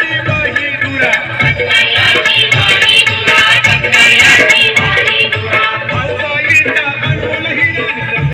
Happy birthday.